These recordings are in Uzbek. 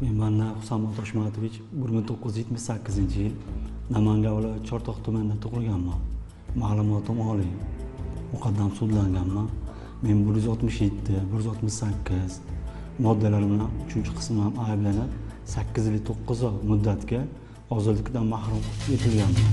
men manna husanboy toshmatovich bir ming to'qqiz yuz yetmish sakkizinchi yil. Namangan viloyati chortoq tumanida tug'ilganman ma'lumotim oliy. Muqaddam sudlanganman men bir yuz oltmish yetti bir yuz oltmish sakkiz. Moddalar bilan uchinchi qismi ham ayblanib sakkiz yil to'qqiz oy muddatga ozodlikdan mahrum etilganman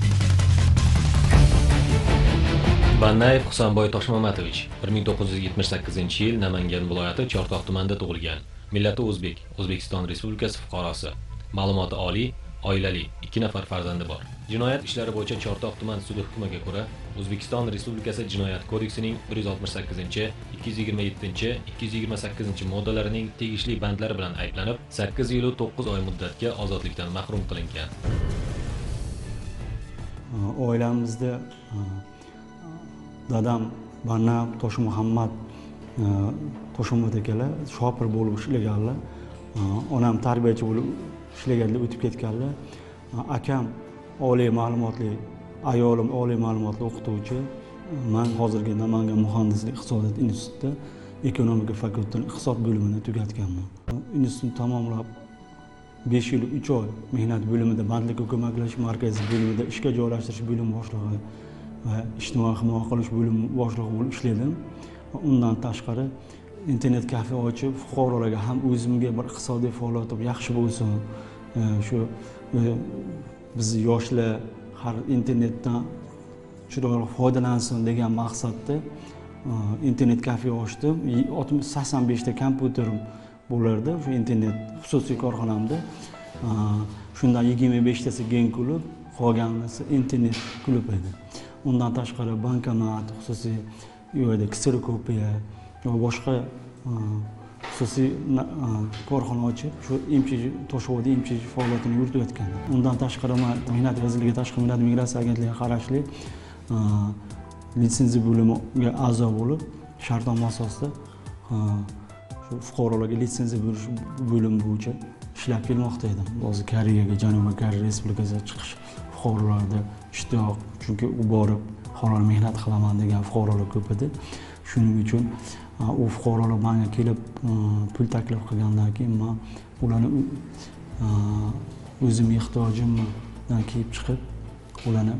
bannayev husanboy toshmamatovich bir ming to'qqiz yuz yetmish sakkizinchi yil namangan viloyati chortoq tumanida tug'ilgan. Millati o'zbek o'zbekiston respublikasi fuqarosi. Ma'lumoti oliy oilali ikki nafar farzandi bor. Jinoyat ishlari bo'yicha chortoq tuman sudi hukmiga ko'ra o'zbekiston respublikasi jinoyat kodeksining bir yuz oltmish sakkizinchi ikki yuz yigirma yettinchi ikki yuz yigirma sakkizinchi moddalarining tegishli bandlari bilan ayblanib sakkiz yilu to'qqiz oy muddatga ozodlikdan mahrum qilingan. Oilamizda dadam banna toshmuhammad e, akalar shopir bo'lib ishlaganlar. Onam tarbiyachi bo'lib ishlaganlar o'tib ketganlar. Akam oliy ma'lumotli ayolim oliy ma'lumotli o'qituvchi. Man hozirgi namangan muhandislik iqtisodiyot institutida ekonomika fakultetini iqtisod bo'limini tugatganman. Institutni tamomlab besh yil uch oy mehnat bo'limida bandlikka ko'maklashish markazi bo'limida ishga joylashtirish bo'lim boshlig'i va ijtimoiy himoya qilish bo'limi boshlig'i bo'lib ishladim. Undan tashqari internet kafe ochib fuqarolarga ham o'zimga bir iqtisodiy faoliyatim yaxshi bo'lsin. E, shu e, bizni yoshlar har internetdan chiroyli foydalansin degan maqsadda e, internet kafe ochdim. Sakson beshta kompyuterim bo'lardi shu internet xususiy korxonamda. Shundan yigirma beshtasi gen klub qolganisi internet klub edi. Undan tashqari bankomat xususiy yo'lda kserokopiya va boshqa xususiy korxona ochib shu mchj toshvodda mchj faoliyatini yuritayotgan undan tashqari man mehnat vazirligi tashqi mehnat migratsiya agentligiga qarashli litsenziya bo'limiga a'zo bo'lib shartnoma asosida shu fuqarolarga litsenziya berish bo'limi bo'yicha ishlab kelmoqda edim hozir koreyaga janubiy koreya respublikasiga chiqish fuqarolarda ishtiyoq chunki u borib fuqarolar mehnat qilaman degan fuqarolar ko'p edi. Shuning uchun u fuqarolar manga kelib pul taklif qilgandan keyin man ularni o'zimni ehtiyojimdan kelib chiqib ularni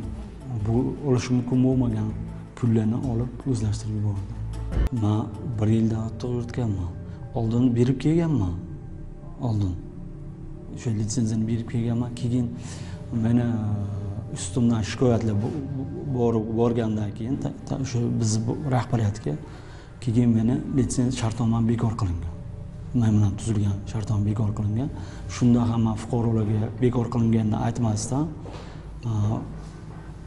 bu olish mumkin bo'lmagan pullarni olib o'zlashtirib yubordim. Man bir yildan ortiq yuritganman oldin berib kelganman. Oldin. O'sha litsenziyani berib kelganman. Keyin meni ustimdan shikoyatlar borib borgandan keyin o'sha bizni rahbariyatga keyin meni litsenziya shartnomam bekor qilingan. Men bilan tuzilgan shartnoma bekor qilingan. Shunda ham man fuqarolarga bekor qilinganini aytmasdan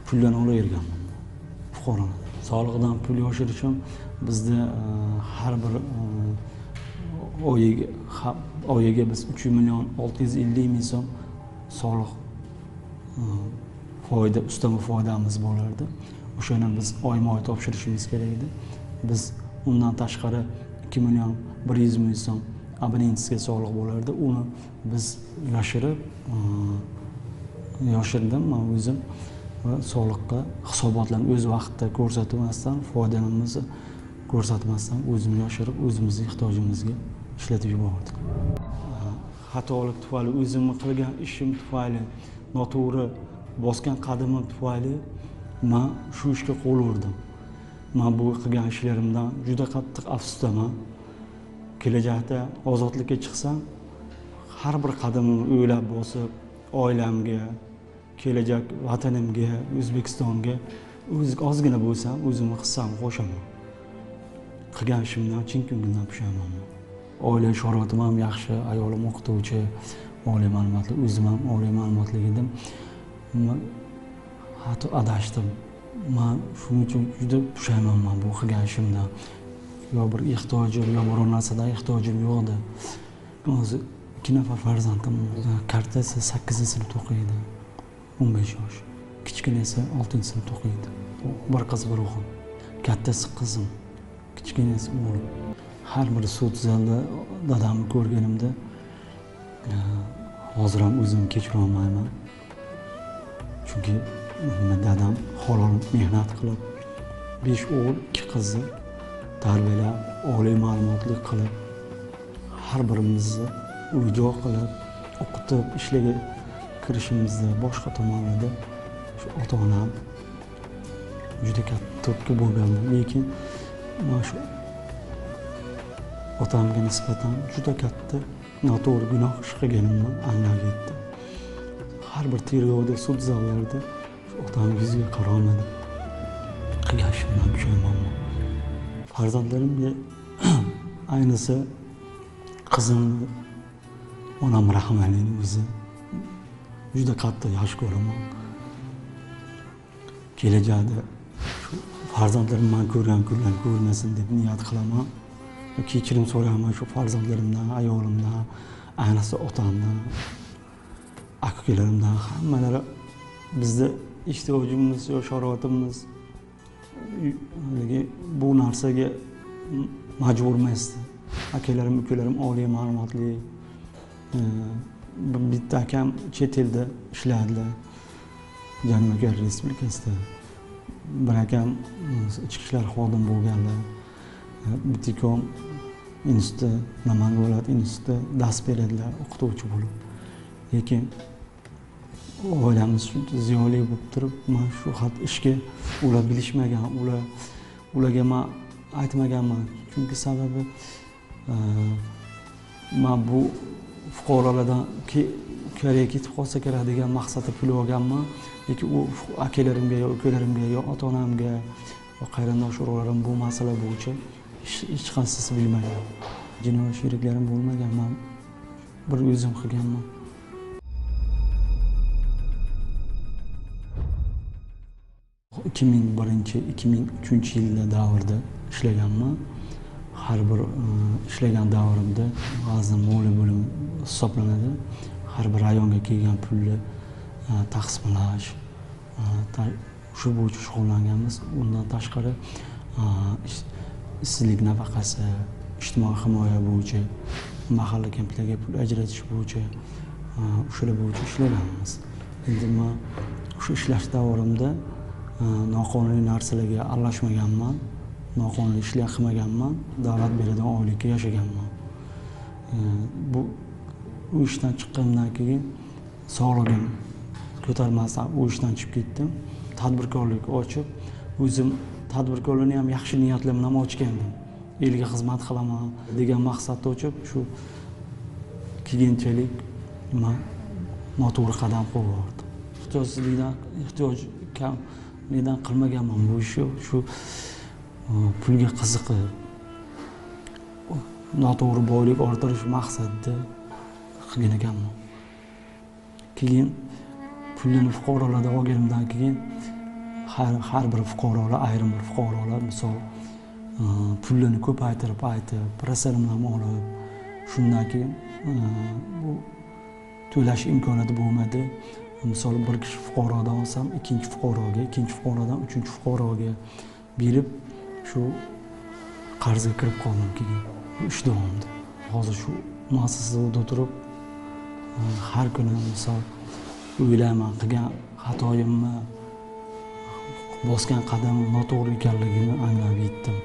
pullarni olaverganman. Fuqaroni solig'idan pul yoshirishim bizni har bir oyiga oyiga biz uch million olti yuz ellik ming so'm soliq foyda ustama foydamiz bo'lardi. O'shani biz oyma oy topshirishimiz kerak edi. Biz undan tashqari ikki million bir yuz ming so'm abonentskiy soliq bo'lardi. Uni biz yashirib yoshirdim man o'zim va soliqqa hisobotlarni o'z vaqtida ko'rsatmasdan foydamizni ko'rsatmasdan o'zim yoshirib o'zimizni ehtiyojimizga ishlatib yubordik. Xatolik tufayli o'zimni qilgan ishim tufayli noto'g'ri bosgan qadamim tufayli man shu ishga qo'l urdim. Man bu qilgan ishlarimdan juda qattiq afsusdaman kelajakda ozodlikka chiqsam har bir qadamimni o'ylab bosib oilamga kelajak vatanimga o'zbekistonga o'z ozgina bo'lsam o'zimni hissamni qo'shaman. Qilgan ishimdan chin ko'ngildan pushaymonman oila sharoitim ham yaxshi ayolim o'qituvchi oliy ma'lumotli o'zim ham oliy ma'lumotli edim man hatto adashdim. Man shuning uchun juda pushaymonman bu qilgan ishimdan yo bir ehtiyojim yo biror narsadan ehtiyojim yo'q edi. Hozir ikki nafar farzandim kattasi sakkizinchi sinfda o'qiydi o'n besh yosh. Esa oltinchi sinfda o'qiydi bir qiz bir o'g'il. Kattasi qizim kichkinasi o'g'lim. Har bir sud zalida dadamni ko'rganimda hozir ham o'zimni kechirolmayman. Chunki dadam halol mehnat qilib besh o'g'il ikki qizni tarbiyalab oliy ma'lumotli qilib har birimizni uy joy qilib o'qitib ishlarga kirishimizda boshqa tomonida shu ota onam juda katta turtki bo'lgan. Lekin mana shu otamga nisbatan juda katta noto'g'ri gunoh ish qilganimni anglab yetdim. Har bir tergovda sud zallarida shu otamni yuziga qarolmadim qilgan ishimdan pushaymonman farzandlarimga ayniqsa qizimni onam rahmatlining o'zi juda qattiq yaxshi ko'raman kelajakda shu farzandlarim man ko'rgan kunlarni ko'rmasin deb niyat qilaman kechirim so'rayman shu farzandlarimdan ayolimdan ayniqsa otamdan aka ukalarimdan hammalari bizni ehtiyojimiz yo sharoitimiz bu narsaga majbur emasdi akalarim ukalarim oliy ma'lumotli e, bitta akam chet elda ishladilar janubiy koreya respublikasida. Bir akam e, ichki ishlar xodimi bo'lganlar e, bitta ukam institutda namangan viloyat institutida dars beradilar o'qituvchi bo'lib. Lekin oilamiz shuncha ziyoli bo'lib turib man shu xat ishga ular bilishmagan ular ularga man aytmaganman. Chunki sababi e, man bu fuqarolardan ke- koreyaga ketib qolsa kerak degan maqsadda pul olganman. Lekin u akalarimga yo ukalarimga yo ota onamga va qarindosh urug'larim bu masala bo'yicha hech hech qaysisi bilmagan jinoiy sheriklarim bo'lmagan man bir o'zim qilganman. Ikki ming birinchi ikki ming uchinchi yilda davrida ishlaganman. Har bir e, ishlagan davrimda g'azni moliya bo'limi hisoblanadi. Har bir rayonga kelgan pulni e, taqsimlash e, shu bo'yicha shug'ullanganmiz. Undan tashqari ishsizlik nafaqasi ijtimoiy himoya bo'yicha mahalla kentlarga pul ajratish bo'yicha o'shalar bo'yicha ishlaganmiz. Endi man shu ishlash davrimda noqonuniy narsalarga aralashmaganman noqonuniy ishlar qilmaganman davlat beradigan oylikka yashaganman. Bu u ishdan chiqqandan keyin sog'lig'im ko'tarmasdan u ishdan chiqib ketdim. Tadbirkorlik ochib o'zim tadbirkorlikni ham yaxshi niyatlar bilan ochgandim. Elga xizmat qilaman degan maqsadda ochib shu keyinchalik man noto'g'ri qadam qo'yib yubordim. Ehtiyojsizlikdan ehtiyoj kamlikdan qilmaganman. Bu ishni shu e, pulga qiziqib noto'g'ri boylik orttirish maqsadida qilgan ekanman. Keyin pulini fuqarolardan olganimdan keyin har har bir fuqarolar ayrim bir fuqarolar misol pullarni pulini ko'paytirib aytib prosarimlarni olib shundan keyin e, bu to'lash imkoniyati bo'lmadi. Misol bir kishi fuqarodan olsam ikkinchi fuqaroga ikkinchi fuqarodan uchinchi fuqaroga berib shu qarzga kirib qoldim keyin. Bu ish davomida. Hozir shu muassasada turib e, har kuni misol o'ylayman qilgan xatoyimni bosgan qadamim noto'g'ri ekanligini anglab yetdim.